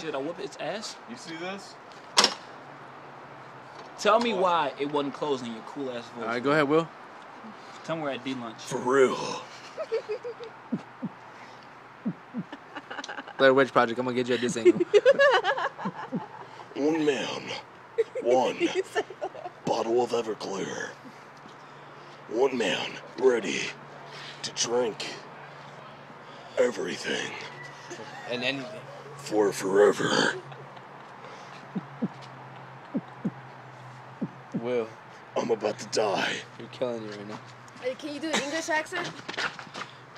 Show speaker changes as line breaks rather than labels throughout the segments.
Shit, I whip its ass.
You see this?
Tell me why it wasn't closed in your cool ass voice.
All right, go ahead, Will.
Tell me we're at D lunch.
For real.
Blair Witch Project. I'm gonna get you at this angle.
One man. One oh. bottle of Everclear. One man ready to drink everything
and anything.
For forever.
Will,
I'm about to die.
you're killing me right now.
Hey, Can you do an English accent?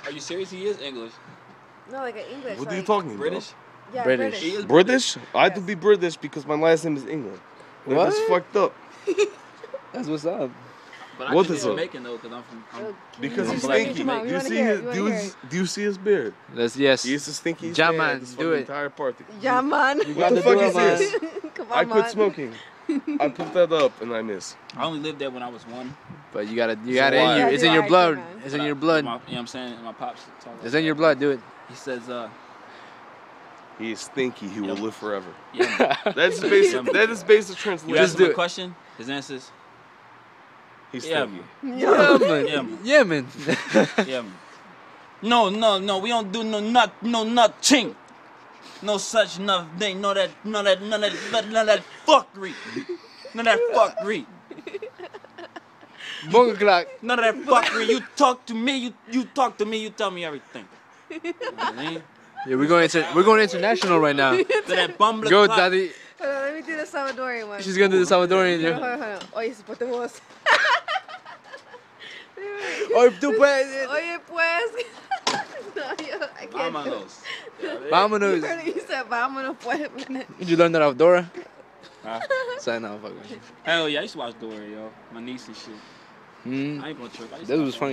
Are you serious? He is English.
No, like an English.
What
like,
are you talking
British?
Yeah,
British.
He is
British? I have to be British because my last name is England. Like, That's fucked up.
That's what's up.
But I
What
could
is
be
up?
Jamaican though, because I'm from. I'm,
can
Because
you
he's
black.
stinky.
Come
Do you see his do,
wanna
his,
hear
do you see his beard?
Let's yes.
He is the stinkiest
Ja,
man
man,
this
do it.
entire party.
it. Yeah, man.
What the fuck is this?
Come
I quit smoking. I put that up and I miss.
I only lived there when I was one.
But you gotta, you
So
got it in
why?
you. It's in your blood. It's in your blood.
You know what I'm saying? My pops
It's in your blood. Do it.
He says, uh,
He is stinky. He will live forever.
yeah.
That's basic. that is basic
You
translation.
ask him a question, his answer is,
He's
yeah,
stinky.
man.
Yeah, man.
Yeah, man.
Yeah, man.
Yeah, man. No, no, no, we don't do no nut, no nothing. No such nothing. No that, no that, none of that, none of that fuckery. None of that fuckery.
Bunga clock.
None of that fuckery. You talk to me, you you talk to me, you tell me everything. You know what I mean?
Yeah, we're going inter- we're going international right now.
To that bumbler
Go,
clock.
daddy.
Hold on, let me do the Salvadorian one.
She's gonna do the Salvadorian.
Hold on,
Yeah.
hold on. Oye, pues te.
Oye, tú puedes.
Oye, pues. no, yo, I can't do it.
Vámonos.
You
Vámonos.
you said vámonos, pues.
Did you learn that off Dora?
Huh?
Say no, fuck with you.
Hell yeah, I used to watch Dory, yo. My niece and shit.
Hmm.
I ain't gonna trip. I used to
This was funny.